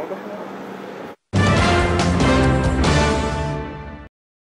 好的